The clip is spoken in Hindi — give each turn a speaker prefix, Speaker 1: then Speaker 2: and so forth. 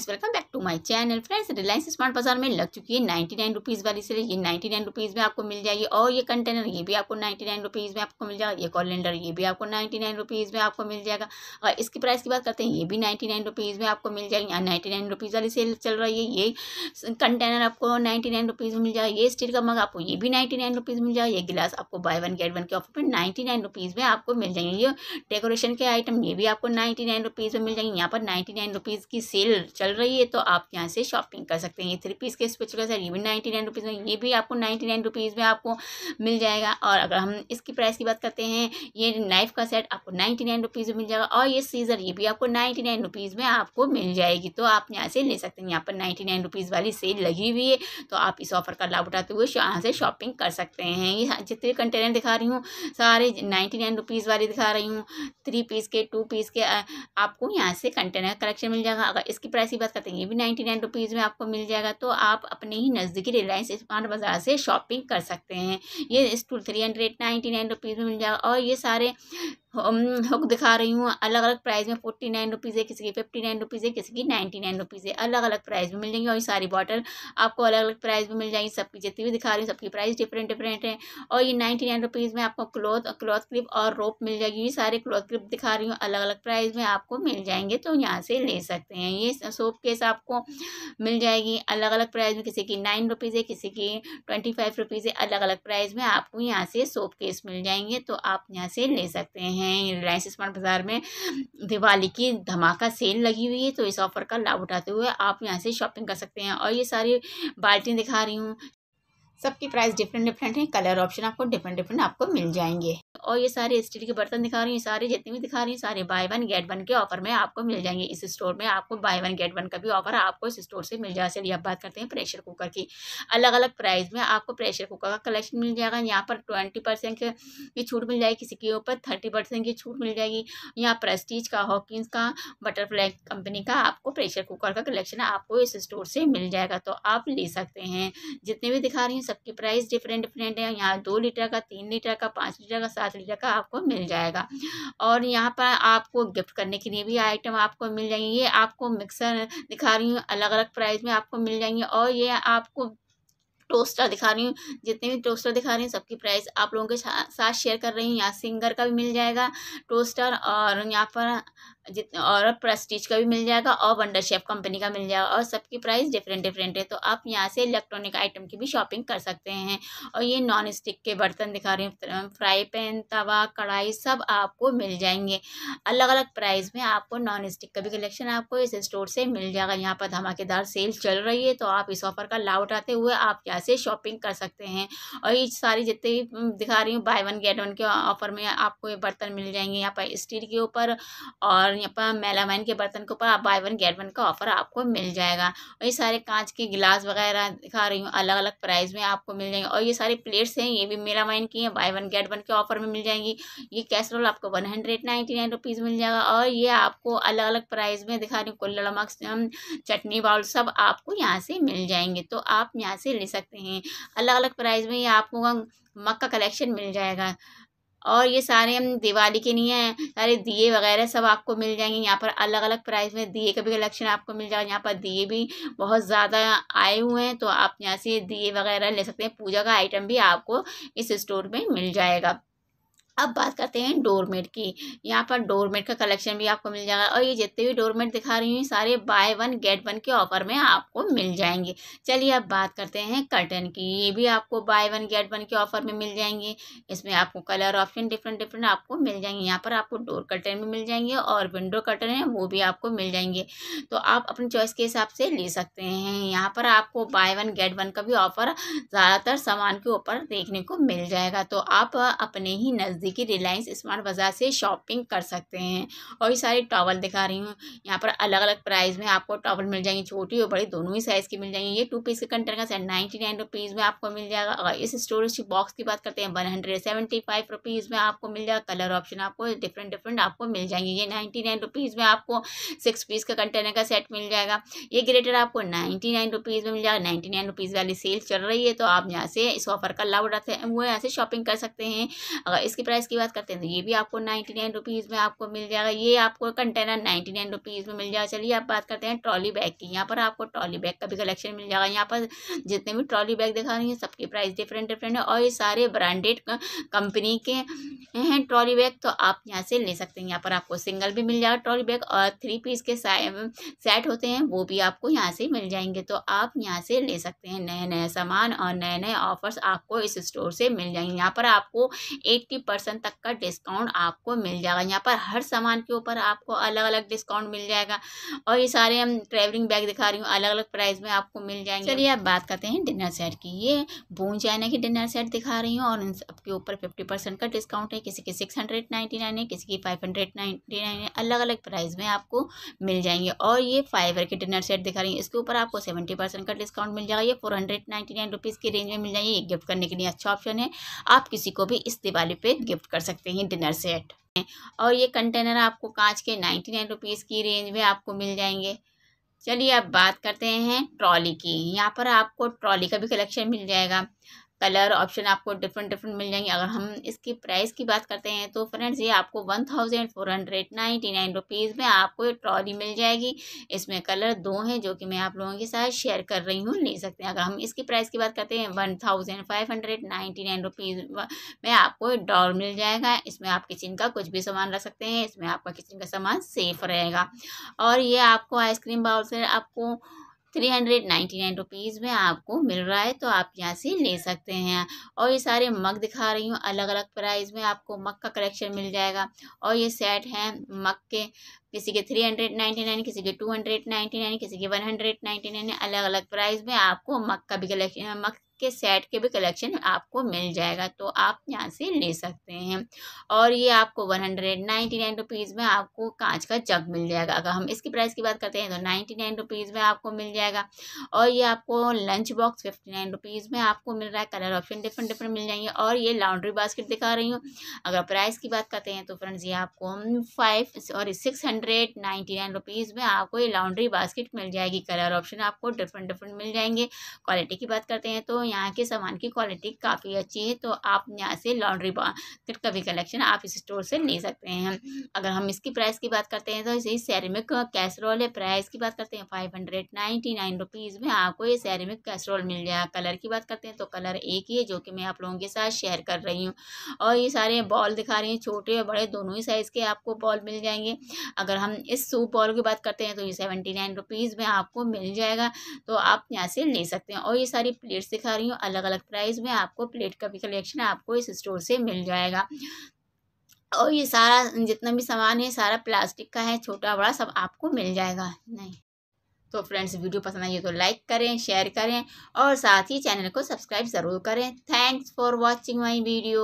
Speaker 1: Friends welcome back to my channel friends Reliance smart bazaar में लग चुकी है नाइन्टी नाइन रुपीज़ वाली से ये नाइन्टी नाइन रुपीज़ में आपको मिल जाएगी और ये कंटेनर ये भी आपको नाइन्टी नाइन रुपीज़ में आपको मिल जाएगा ये कॉलेंडर ये भी आपको नाइन्टी नाइन रुपीज़ में आपको मिल जाएगा और इसकी प्राइस की बात करते हैं ये भी नाइन्टी नाइन रुपीज़ में आपको मिल जाएगी यहाँ नाइन्टी नाइन रुपीज़ वाली सेल चल रही है ये कंटेनर आपको नाइन्टी नाइन रुपीज़ में मिल जाएगा ये स्टील का मग आपको ये भी नाइन्टी नाइन रुपीज़ मिल जाएगा ये गिलास आपको बाय वन गेट वन के ऑफ़र पर नाइन्टी नाइन रुपीज़ में आपको मिल जाएँगे ये डेकोरेशन के आइटम ये भी आपको नाइन्टी नाइन रुपीज़ में मिल जाएँगे यहाँ पर नाइन्टी नाइन रुपीज़ की सेल चल रही है तो आप यहाँ से शॉपिंग कर सकते हैं। ये थ्री पीस के स्पेशल सर ये भी नाइन्टी नाइन रुपीज़ में, ये भी आपको नाइन्टी नाइन रुपीज़ में आपको मिल जाएगा। और अगर हम इसकी प्राइस की बात करते हैं, ये नाइफ का सेट आपको नाइन्टी नाइन रुपीज़ में मिल जाएगा और ये सीज़र ये भी आपको नाइन्टी नाइन रुपीज़ में आपको मिल जाएगी। तो आप यहाँ से ले सकते हैं। यहाँ पर नाइन्टी नाइन रुपीज़ वाली सेल लगी हुई है तो आप इस ऑफ़र का लाभ उठाते हुए यहाँ से शॉपिंग कर सकते हैं। ये जितने कंटेनर दिखा रही हूँ, सारे नाइन्टी नाइन रुपीज़ वाली दिखा रही हूँ। थ्री पीस के टू पीस के आपको यहाँ से कंटेनर कलेक्शन मिल जाएगा। अगर इसकी प्राइस की बात करते हैं, ये भी नाइन्टी नाइन रुपीज़ में आपको मिल जाएगा तो आप अपने ही नज़दीकी रिलायंस स्मार्ट बाज़ार से शॉपिंग कर सकते हैं। ये stool three hundred ninety nine rupees में मिल जाएगा और ये सारे हुक दिखा रही हूँ अलग अलग प्राइस में फोर्टी नाइन रुपीज़ है किसी की फिफ्टी नाइन रुपीज़ है किसी की नाइन्टी नाइन रुपीज़ है। अलग अलग प्राइस में मिल जाएँगी और ये सारी बॉटल आपको अलग अलग प्राइस में मिल जाएँगी, सबकी जितनी भी दिखा रही हूँ, सबकी प्राइस डिफरेंट डिफरेंट है। और ये नाइन्टी नाइन रुपीज़ में आपको क्लॉथ क्लॉथ क्लिप और रोप मिल जाएगी, ये सारे क्लॉथ क्लिप दिखा रही हूँ अलग अलग प्राइस में आपको मिल जाएँगे तो यहाँ से ले सकते हैं। ये सोप केस आपको मिल जाएगी अलग अलग प्राइस में किसी की नाइन रुपीज़ है, किसी की ट्वेंटी फाइव रुपीज़ है अलग अलग प्राइस में आपको यहाँ से सोप केस मिल जाएँगे तो आप यहाँ से ले सकते हैं। रिलायंस स्मार्ट बाज़ार में दिवाली की धमाका सेल लगी हुई है तो इस ऑफ़र का लाभ उठाते हुए आप यहाँ से शॉपिंग कर सकते हैं। और ये सारी बाल्टियाँ दिखा रही हूँ सबकी प्राइस डिफरेंट डिफरेंट है कलर ऑप्शन आपको डिफरेंट डिफरेंट आपको मिल जाएँगे। और ये सारे स्टील के बर्तन दिखा रही हैं सारे जितने भी दिखा रही हूँ, सारे बाय वन गेट वन के ऑफ़र में आपको मिल जाएँगे। इस स्टोर में आपको बाय वन गेट वन का भी ऑफ़र आपको इस स्टोर से मिल जाए चलिए अब बात करते हैं प्रेशर कुकर की। अलग अलग प्राइस में आपको प्रेशर कुकर का कलेक्शन मिल जाएगा। यहाँ पर ट्वेंटी परसेंट की छूट मिल जाएगी, किसी के ऊपर थर्टी परसेंट की छूट मिल जाएगी। यहाँ प्रेस्टीज का हॉकिंस का बटरफ्लाई कंपनी का आपको प्रेशर कुकर का कलेक्शन आपको इस स्टोर से मिल जाएगा। तो आप ले सकते हैं। जितने भी दिखा रही हैं सबकी प्राइस डिफरेंट डिफरेंट है। यहाँ दो लीटर का, तीन लीटर का, पाँच लीटर का, सात लीटर का आपको मिल जाएगा। और यहाँ पर आपको गिफ्ट करने के लिए भी आइटम आपको मिल जाएँगे। ये आपको मिक्सर दिखा रही हूँ अलग अलग प्राइस में आपको मिल जाएँगे। और ये आपको टोस्टर दिखा रही हूँ, जितने भी टोस्टर दिखा रही हूँ, सबकी प्राइस आप लोगों के साथ शेयर कर रही हूँ। यहाँ सिंगर का भी मिल जाएगा टोस्टर और यहाँ पर जित, और प्रेस्टीज का भी मिल जाएगा और वंडर शेफ कंपनी का मिल जाएगा और सबकी प्राइस डिफरेंट डिफरेंट है। तो आप यहाँ से इलेक्ट्रॉनिक आइटम की भी शॉपिंग कर सकते हैं। और ये नॉन स्टिक के बर्तन दिखा रही हूँ फ्राई पैन तवा, कढ़ाई सब आपको मिल जाएँगे। अलग अलग प्राइस में आपको नॉन स्टिक का भी कलेक्शन आपको इस स्टोर से मिल जाएगा। यहाँ पर धमाकेदार सेल चल रही है तो आप इस ऑफ़र का लाभ उठाते हुए आप यहाँ से शॉपिंग कर सकते हैं। और ये सारी जितने भी दिखा रही हूँ बाय वन गेट वन के ऑफ़र में आपको ये बर्तन मिल जाएँगे। यहाँ पर स्टील के ऊपर और यहाँ पर मेलामाइन के बर्तन के ऊपर आप बाय वन गेट वन का ऑफ़र आपको मिल जाएगा। और ये सारे कांच के गिलास वगैरह दिखा रही हूँ अलग अलग प्राइस में आपको मिल जाएँगे। और ये सारी प्लेट्स हैं, ये भी मेलामाइन की हैं बाय वन गेट वन के ऑफ़र में मिल जाएँगी। ये कैसरोल आपको one hundred ninety nine rupees मिल जाएगा। और ये आपको अलग अलग प्राइस में दिखा रही हूँ, कुल्ला नमक चटनी बाउल सब आपको यहाँ से मिल जाएँगे। तो आप यहाँ से ले सकते हैं। अलग अलग प्राइस में ये आपको मक्का कलेक्शन मिल जाएगा। और ये सारे हम दिवाली के लिए हैं, सारे दिए वगैरह सब आपको मिल जाएँगे। यहाँ पर अलग अलग प्राइस में दिए का भी कलेक्शन आपको मिल जाएगा। यहाँ पर दिए भी बहुत ज़्यादा आए हुए हैं तो आप यहाँ से दिए वगैरह ले सकते हैं। पूजा का आइटम भी आपको इस स्टोर में मिल जाएगा। अब बात करते हैं डोरमेट की। यहाँ पर डोरमेट का कलेक्शन भी आपको मिल जाएगा और ये जितने भी डोरमेट दिखा रही हूँ, सारे बाय वन गेट वन के ऑफ़र में आपको मिल जाएँगे। चलिए अब बात करते हैं कर्टन की। ये भी आपको बाय वन गेट वन के ऑफ़र में मिल जाएँगे। इसमें आपको कलर ऑप्शन डिफरेंट डिफरेंट आपको मिल जाएँगे। यहाँ पर आपको डोर कर्टन भी मिल जाएँगे और विंडो कर्टन है, वो भी आपको मिल जाएँगे। तो आप अपनी चॉइस के हिसाब से ले सकते हैं। यहाँ पर आपको बाय वन गेट वन का भी ऑफ़र ज़्यादातर सामान के ऊपर देखने को मिल जाएगा। तो आप अपने ही नज़दीक नज़दीकी रिलायंस स्मार्ट बाज़ार से शॉपिंग कर सकते हैं। और ये सारे टॉवल दिखा रही हूँ। यहाँ पर अलग अलग प्राइस में आपको टॉवल मिल जाएँगे, छोटी और बड़ी, दोनों ही साइज़ की मिल जाएँगी। ये टू पीस के कंटेनर का सेट नाइन्टी नाइन रुपीज़ में आपको मिल जाएगा। अगर इस स्टोरेज बॉक्स की बात करते हैं one hundred seventy five rupees में आपको मिल जाएगा। कलर ऑप्शन आपको डिफरेंट डिफरेंट आपको मिल जाएँगे। ये नाइन्टी नाइन रुपीज़ में आपको सिक्स पीस का कंटेनर का सेट मिल जाएगा। ये ग्रेटर आपको नाइन्टी नाइन रुपीज़ में मिल जाएगा। नाइन्टी नाइन रुपीज़ वाली सेल चल रही है तो आप यहाँ से इस ऑफ़र का लाभ उठाते हैं, वो यहाँ से शॉपिंग कर सकते हैं। अगर इसकी प्राइस की बात करते हैं तो ये भी आपको नाइन्टी नाइन रुपीज़ में आपको मिल जाएगा, ये आपको कंटेनर नाइन्टी नाइन रुपीज़ में मिल जाएगा। चलिए आप बात करते हैं ट्रॉली बैग की, यहाँ पर आपको ट्रॉली बैग का भी कलेक्शन मिल जाएगा। यहाँ पर जितने भी ट्रॉली बैग दिखा रही हैं, सबके प्राइस डिफरेंट डिफरेंट है और ये सारे ब्रांडेड कंपनी के हैं ट्रॉली बैग तो आप यहाँ से ले सकते हैं। यहाँ पर आपको सिंगल भी मिल जाएगा ट्रॉली बैग और थ्री पीस के सेट होते हैं, वो भी आपको यहाँ से मिल जाएँगे। तो आप यहाँ से ले सकते हैं नए नए सामान और नए नए ऑफर्स आपको इस स्टोर से मिल जाएँगे। यहाँ पर आपको एट्टी परसेंट तक का डिस्काउंट आपको मिल जाएगा। यहाँ पर हर सामान के ऊपर आपको अलग अलग डिस्काउंट मिल जाएगा। और ये सारे हम ट्रेवलिंग बैग दिखा रही हूँ अलग अलग प्राइस में आपको मिल जाएँगे। चलिए आप बात करते हैं डिनर सेट की। ये बून चाइना की डिनर सेट दिखा रही हूँ और इन सबके ऊपर फिफ्टी परसेंट का डिस्काउंट है। किसी की सिक्स हंड्रेड नाइन्टी नाइन है, किसी की फाइव हंड्रेड नाइन्टी नाइन है। अलग अलग प्राइस में आपको मिल जाएँगे। और ये फाइवर के डिनर सेट दिखा रही हूँ, इसके ऊपर आपको सेवेंटी परसेंट का डिस्काउंट मिल जाएगा। ये four hundred ninety nine rupees की रेंज में मिल जाएगी। ये गिफ्ट करने के लिए अच्छा ऑप्शन है। आप किसी को भी इस दिवाली पे गिफ्ट कर सकते हैं डिनर सेट और ये कंटेनर आपको कांच के नाइन्टी नाइन रुपीज़ की रेंज में आपको मिल जाएँगे। चलिए अब बात करते हैं ट्रॉली की। यहाँ पर आपको ट्रॉली का भी कलेक्शन मिल जाएगा। कलर ऑप्शन आपको डिफरेंट डिफरेंट मिल जाएँगे। अगर हम इसकी प्राइस की बात करते हैं तो फ्रेंड्स ये आपको one thousand four hundred ninety nine rupees में आपको ट्रॉली मिल जाएगी। इसमें कलर दो हैं, जो कि मैं आप लोगों के साथ शेयर कर रही हूँ, ले सकते हैं। अगर हम इसकी प्राइस की बात करते हैं one thousand five hundred ninety nine rupees में आपको डॉल मिल जाएगा। इसमें आप किचन का कुछ भी सामान रख सकते हैं, इसमें आपका किचन का सामान सेफ़ रहेगा। और ये आपको आइसक्रीम बाउल से आपको three hundred ninety nine rupees में आपको मिल रहा है तो आप यहाँ से ले सकते हैं। और ये सारे मग दिखा रही हूँ अलग अलग प्राइस में आपको मग का कलेक्शन मिल जाएगा। और ये सेट हैं मग के किसी के थ्री हंड्रेड नाइन्टी नाइन किसी के टू हंड्रेड नाइन्टी नाइन किसी के वन हंड्रेड नाइन्टी नाइन अलग अलग प्राइस में आपको मग का भी कलेक्शन मक के सेट के भी कलेक्शन आपको मिल जाएगा तो आप यहाँ से ले सकते हैं। और ये आपको one hundred ninety nine rupees में आपको कांच का जग मिल जाएगा। अगर हम इसकी प्राइस की बात करते हैं तो नाइन्टी नाइन रुपीज़ में आपको मिल जाएगा। और ये आपको lunch box fifty nine rupees में आपको मिल रहा है। कलर ऑप्शन डिफरेंट डिफरेंट मिल जाएँगे। और ये लॉन्ड्री बास्केट दिखा रही हूँ। अगर प्राइस की बात करते हैं तो फ्रेंड्स ये आपको फाइव और six hundred ninety nine rupees में आपको ये लॉन्ड्री बास्केट मिल जाएगी, कलर ऑप्शन आपको डिफरेंट डिफरेंट मिल जाएँगे। क्वालिटी की बात करते हैं तो यहाँ के सामान की क्वालिटी काफ़ी अच्छी है तो आप यहाँ से लॉन्ड्री किट का भी कलेक्शन आप इस स्टोर से ले सकते हैं। अगर हम इसकी प्राइस की बात करते हैं तो इसी सैरमिक कैसरोल है। प्राइस की बात करते हैं five hundred ninety nine rupees में आपको ये सैरमिक कैसरोल मिल जाएगा कलर की बात करते हैं तो कलर एक ही है, जो कि मैं आप लोगों के साथ शेयर कर रही हूँ। और ये सारे बॉल दिखा रही हैं, छोटे और बड़े, दोनों ही साइज़ के आपको बॉल मिल जाएँगे। अगर हम इस सूप बॉल की बात करते हैं तो ये सेवेंटी नाइन रुपीज़ में आपको मिल जाएगा। तो आप यहाँ से ले सकते हैं और ये सारी प्लेट्स दिखा रही हूँ अलग अलग प्राइस में आपको प्लेट का भी कलेक्शन आपको इस स्टोर से मिल जाएगा। और ये सारा, जितना भी सामान है, सारा प्लास्टिक का है छोटा बड़ा सब आपको मिल जाएगा। नहीं। तो फ्रेंड्स, वीडियो पसंद आई तो लाइक करें, शेयर करें और साथ ही चैनल को सब्सक्राइब ज़रूर करें। Thanks for watching my video.